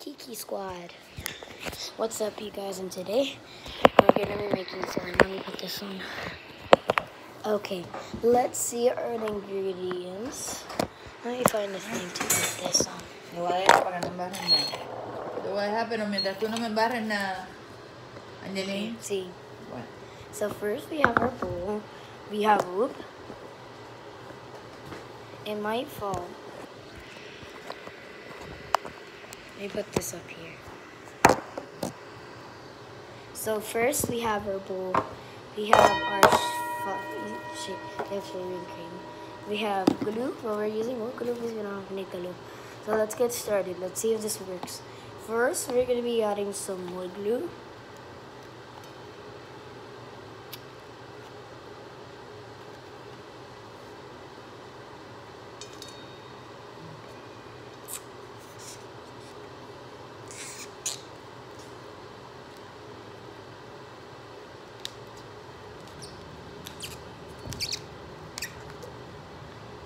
Kiki Squad. What's up, you guys? And today we're gonna be making slime. Let me put this on. Okay, let's see our ingredients. Let me find the thing to put this on. Lo voy a dejar para no embarren nada. Lo voy a dejar, pero mientras tú no me embarres nada. Angelina. See. Bueno. So first we have our bowl. We have whoop. It might fall. Let me put this up here. So first we have our bowl. We have our sh- sh- we have shaving cream. We have glue. Well, we're using what glue is gonna make glue. So let's get started. Let's see if this works. First, we're gonna be adding some wood glue.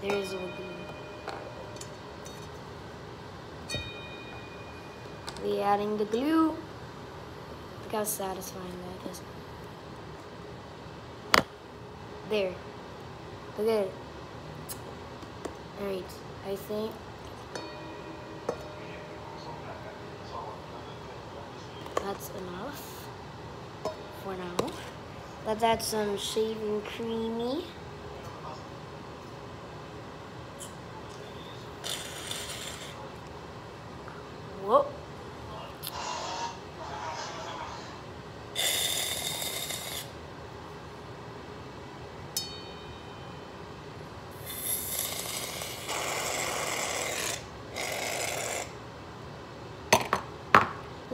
There's wood glue. We adding the glue. Look how satisfying that is. There. Look at it. Alright, I think that's enough for now. Let's add some shaving creamy.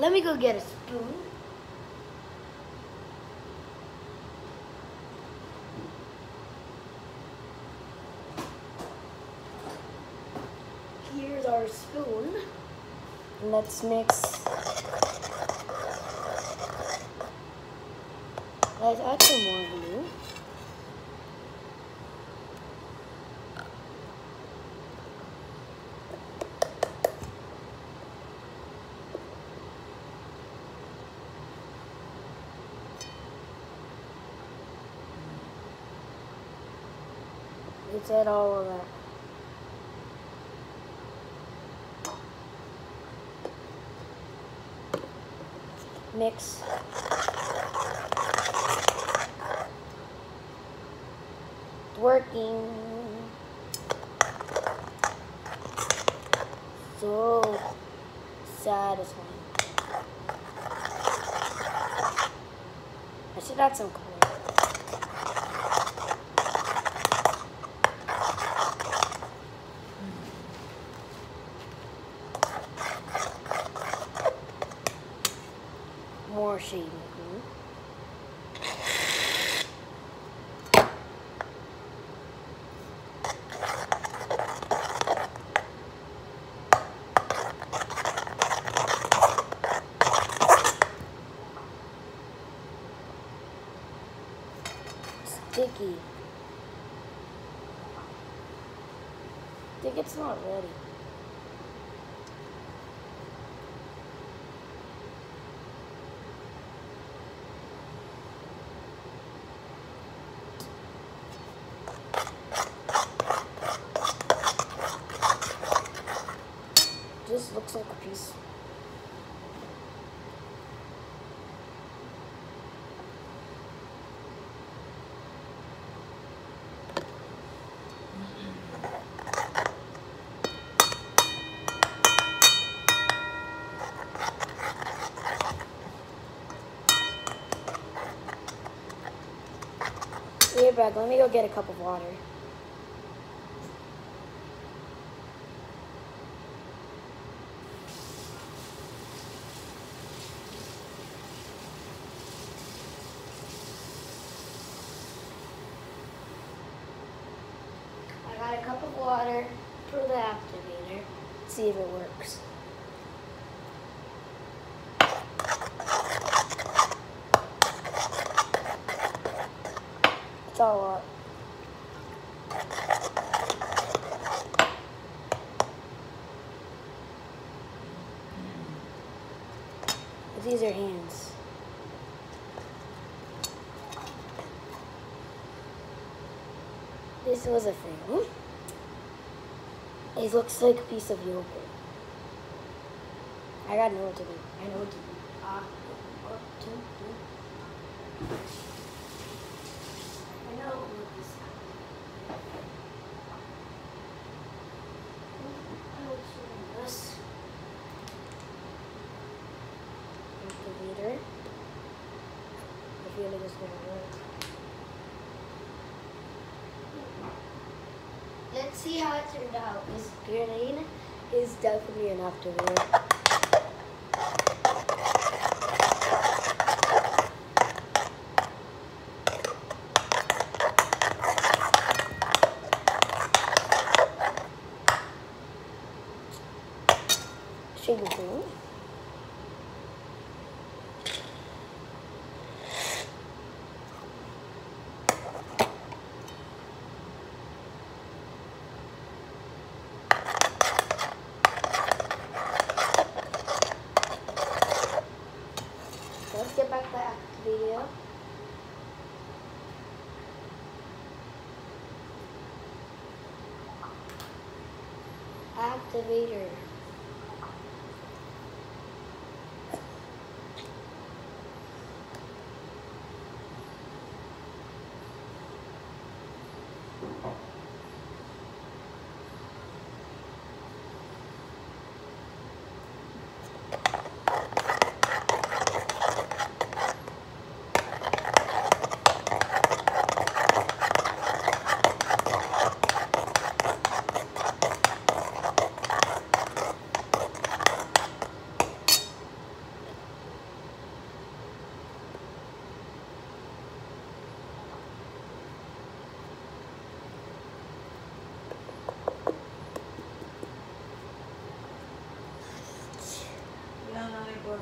Let me go get a spoon. Here's our spoon. Let's mix. Let's add some more glue. Let's add all of that. mix. Working. So satisfying. I should add some color. More shaving cream. Think it's not ready. This looks like a piece. Let me go get a cup of water. I got a cup of water for the activator. See if it works. It's all up. Use our hands. This was a thing. It looks like a piece of yogurt. I gotta know what to do. I know what to do. Ah, what to do. I know what this I know what's doing this. Activator. I feel like it's gonna work. Let's see how it turned out. This green is definitely an activator. Sugar cane. Let's get back to activator. Activator. No,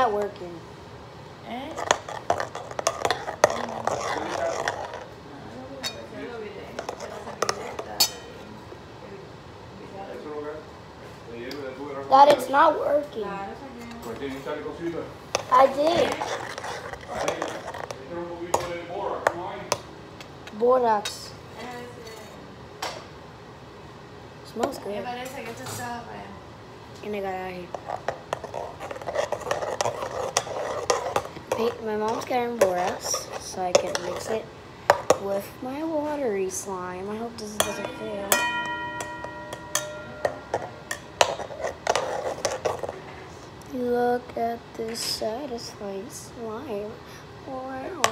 not working. ¿Eh? Eso es lo que le lleve de tu era- That it's not working. Claro, saqué. Pues tiene que estar cosita. I did. Ahí. Este es un poquito de bora, ¿no hay? Borax. Smells good. parece que esto estaba para In the garage. My mom's getting borax, so I can mix it with my watery slime. I hope this doesn't fail. Look at this satisfying slime. Wow.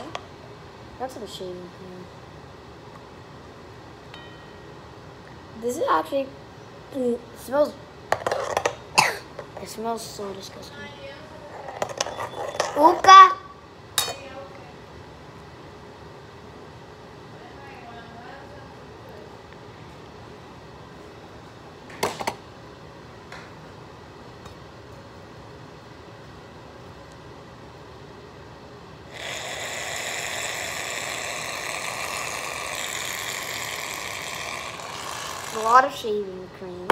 That's a cream. This is actually it smells it smells so disgusting. Uka! A lot of shaving cream.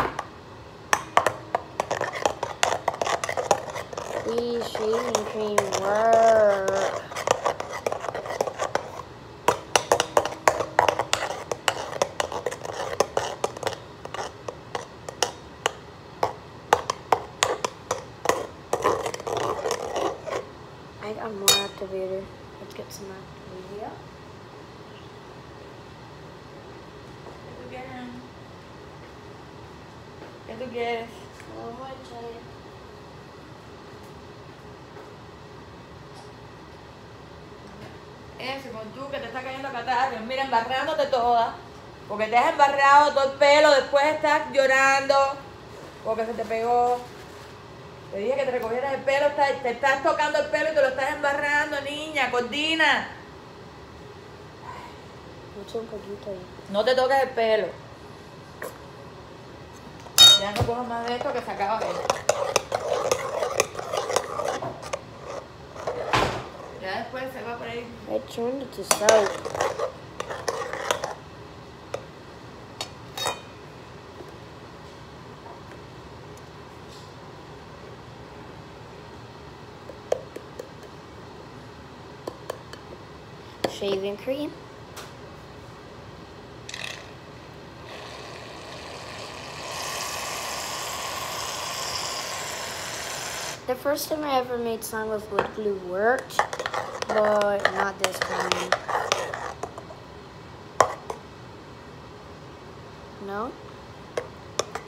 Please, shaving cream work. I got more activator. Let's get some activator. ¿Qué tú quieres? Eso, con tú que te está cayendo catarro, mira, embarrándote toda. Porque te has embarrado todo el pelo, después estás llorando porque se te pegó. Te dije que te recogieras el pelo, te estás tocando el pelo y te lo estás embarrando, niña, coordina. Mucho un poquito ahí. No te toques el pelo. Ya no cojo más de esto que se acaba esto. Ya después se va por ahí. I turned it to. Shaving cream. The first time I ever made slime with wood glue worked, but not this time. No?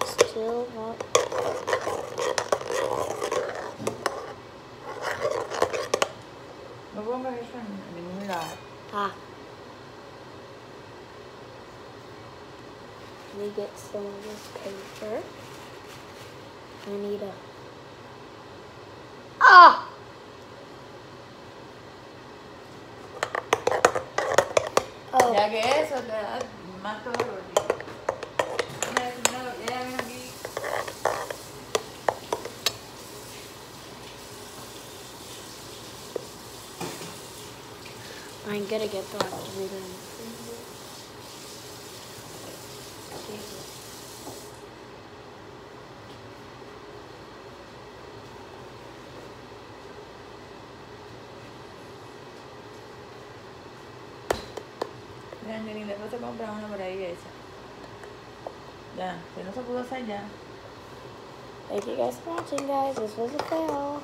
Still not. No pongas eso en ningún lado. Ah. Let me get some of this paper. I need a. Oh. Ya que eso te da más dolor. Mira, mira, ella viene aquí. I'm gonna get the reader. Mira, Angelina, después te compra una por ahí hecha. Ya, que no se pudo hacer ya. Thank you guys for watching, guys. This was a fail.